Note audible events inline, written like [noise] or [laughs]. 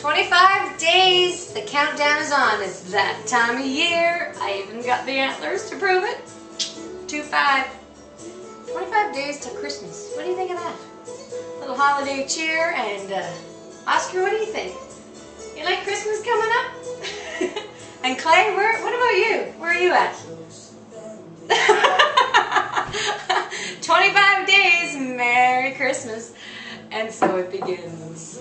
25 days, the countdown is on. It's that time of year. I even got the antlers to prove it. 2-5. 25 days to Christmas. What do you think of that? Little holiday cheer and uh, Oscar, what do you think? You like Christmas coming up? [laughs] and Clay, where? What about you? Where are you at? [laughs] 25 days, Merry Christmas. And so it begins.